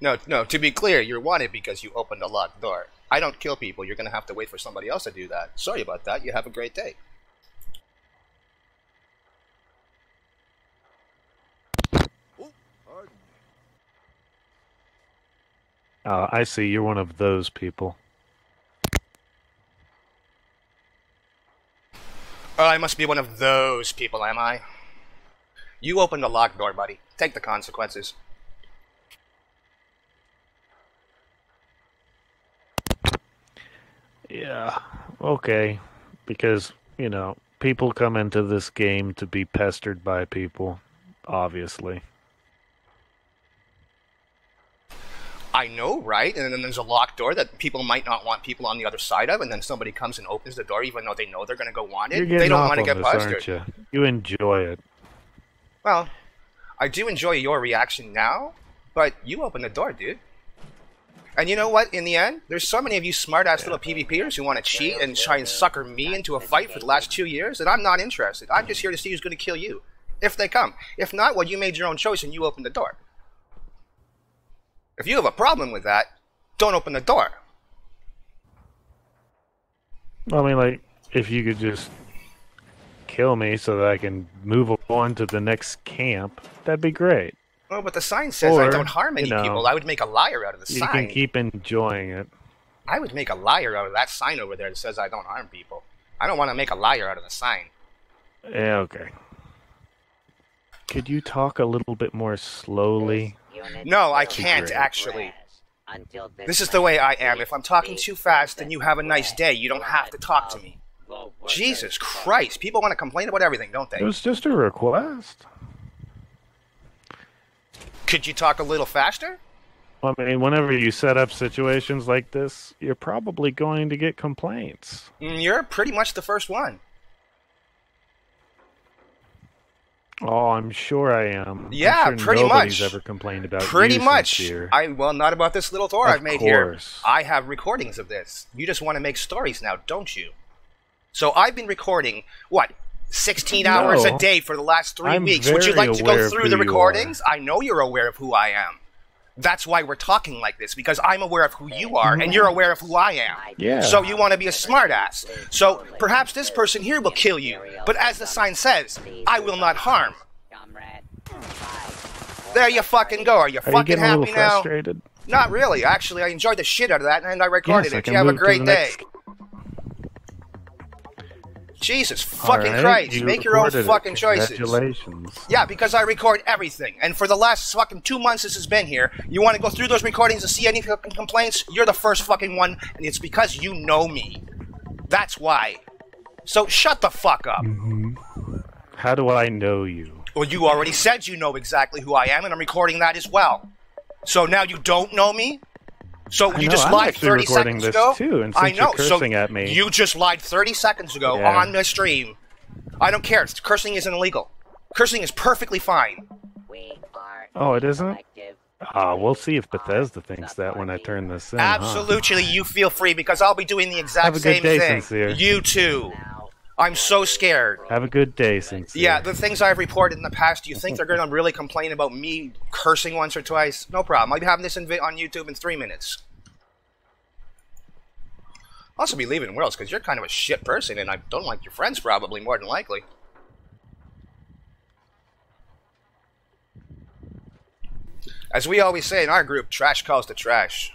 No, no, to be clear, you're wanted because you opened a locked door. I don't kill people. You're going to have to wait for somebody else to do that. Sorry about that. You have a great day. Uh, I see. You're one of those people. Oh, I must be one of those people, am I? You opened the locked door, buddy. Take the consequences. Yeah. Okay. Because, you know, people come into this game to be pestered by people, obviously. I know, right? And then there's a locked door that people might not want people on the other side of, and then somebody comes and opens the door even though they know they're going to go want it. They don't want to get busted. you? You enjoy it. Well, I do enjoy your reaction now, but you open the door, dude. And you know what? In the end, there's so many of you smart-ass little PvPers who want to cheat and try and sucker me into a fight for the last two years that I'm not interested. I'm just here to see who's going to kill you, if they come. If not, well, you made your own choice and you opened the door. If you have a problem with that, don't open the door. I mean, like, if you could just kill me so that I can move on to the next camp, that'd be great. Well, but the sign says I don't harm any you know, people. I would make a liar out of the You sign. can keep enjoying it. I would make a liar out of that sign over there that says I don't harm people. I don't want to make a liar out of the sign. Yeah, okay. Could you talk a little bit more slowly? No, I can't actually. This is the way I am. If I'm talking too fast, then you have a nice day. You don't have to talk to me. Jesus Christ. People want to complain about everything, don't they? It was just a request. Could you talk a little faster? I mean, whenever you set up situations like this, you're probably going to get complaints. Mm, You're pretty much the first one. Oh, I'm sure I am. Yeah, sure pretty nobody's much. ever complained about Pretty much. I well, not about this little tour Of I've made here. course. I have recordings of this. You just want to make stories now, don't you? So I've been recording what 16 hours a day for the last 3 I'm weeks. Would you like to go through the recordings? I know you're aware of who I am. That's why we're talking like this because I'm aware of who you are and you're aware of who I am. Yeah. So you want to be a smartass. So perhaps this person here will kill you, but as the sign says, I will not harm. There you fucking go. Are you Are you fucking getting a happy little now? frustrated? Not really. Actually, I enjoyed the shit out of that, and I recorded Yes, it. can You have a great day. next- Jesus fucking right, Christ! you Make your own recorded it. fucking choices. Congratulations. Yeah, because I record everything, and for the last fucking two months this has been here, you want to go through those recordings and see any fucking complaints? You're the first fucking one, and it's because you know me. That's why. So shut the fuck up. Mm-hmm. How do I know you? Well, you already said you know exactly who I am, and I'm recording that as well. So now you don't know me? So I you know, just I'm lied actually 30 recording seconds this ago? too, and I since you're know. so at me- you just lied 30 seconds ago Yeah. on the stream. I don't care. Cursing isn't illegal. Cursing is perfectly fine. Oh, it isn't? Ah, we'll see if Bethesda thinks that when I turn this in. huh? Absolutely, you feel free because I'll be doing the exact Have a good same day, thing. SinSeer. You too. I'm so scared. Have a good day, SinSeer. Yeah, the things I've reported in the past, do you think they're going to really complain about me cursing once or twice? No problem. I'll be having this in on YouTube in three minutes. I'll also be leaving Worlds because you're kind of a shit person and I don't like your friends probably, more than likely. As we always say in our group, trash calls to trash.